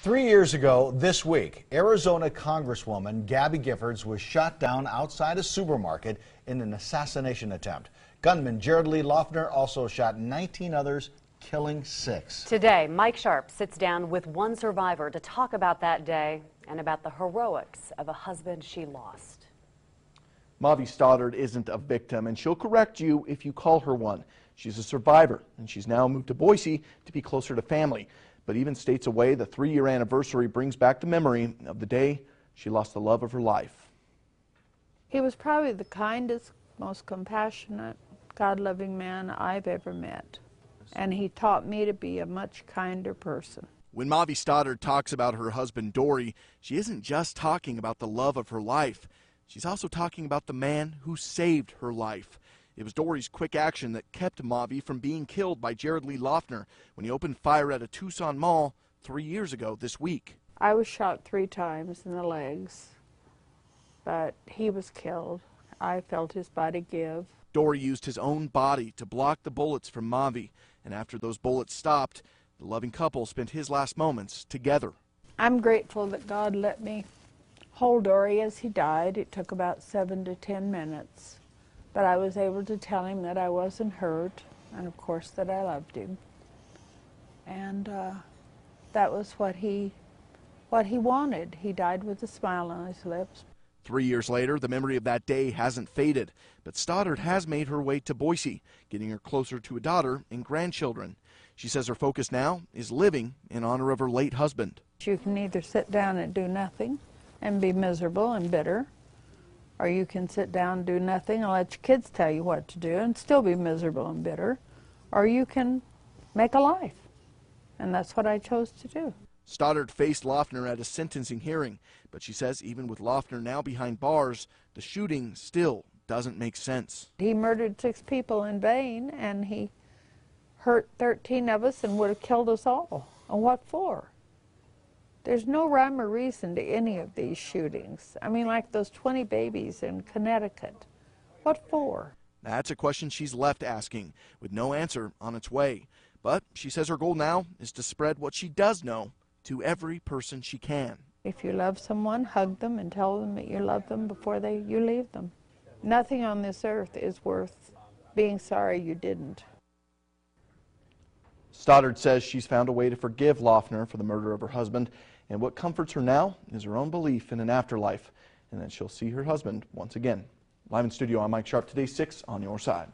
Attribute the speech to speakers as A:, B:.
A: Three years ago this week, Arizona Congresswoman Gabby Giffords was shot down outside a supermarket in an assassination attempt. Gunman Jared Lee Loughner also shot 19 others, killing six.
B: Today, Mike Sharp sits down with one survivor to talk about that day and about the heroics of a husband she lost.
C: Mavy Stoddard isn't a victim, and she'll correct you if you call her one. She's a survivor, and she's now moved to Boise to be closer to family. But even states away, the three year anniversary brings back the memory of the day she lost the love of her life.
D: He was probably the kindest, most compassionate, God loving man I've ever met. And he taught me to be a much kinder person.
C: When Mavy Stoddard talks about her husband Dory, she isn't just talking about the love of her life. She's also talking about the man who saved her life. It was Dory's quick action that kept Mavy from being killed by Jared Lee Loughner when he opened fire at a Tucson mall three years ago this week.
D: I was shot three times in the legs, but he was killed. I felt his body give.
C: Dory used his own body to block the bullets from Mavy, and after those bullets stopped, the loving couple spent his last moments together.
D: I'm grateful that God let me hold Dory as he died. It took about seven to ten minutes. But I was able to tell him that I wasn't hurt, and of course that I loved him. And uh, that was what he, what he wanted. He died with a smile on his lips.
C: Three years later, the memory of that day hasn't faded, but Stoddard has made her way to Boise, getting her closer to a daughter and grandchildren. She says her focus now is living in honor of her late husband.
D: You can either sit down and do nothing, and be miserable and bitter, or you can sit down and do nothing and let your kids tell you what to do and still be miserable and bitter, or you can make a life. And that's what I chose to do.
C: Stoddard faced Loughner at a sentencing hearing, but she says even with Loughner now behind bars, the shooting still doesn't make sense.
D: He murdered six people in vain, and he hurt 13 of us and would have killed us all. And what for? There's no rhyme or reason to any of these shootings. I mean, like those 20 babies in Connecticut. What for?
C: That's a question she's left asking, with no answer on its way. But she says her goal now is to spread what she does know to every person she can.
D: If you love someone, hug them and tell them that you love them before they, you leave them. Nothing on this earth is worth being sorry you didn't.
C: Stoddard says she's found a way to forgive Loughner for the murder of her husband and what comforts her now is her own belief in an afterlife and that she'll see her husband once again. Live in studio, I'm Mike Sharp. Today, 6 on your side.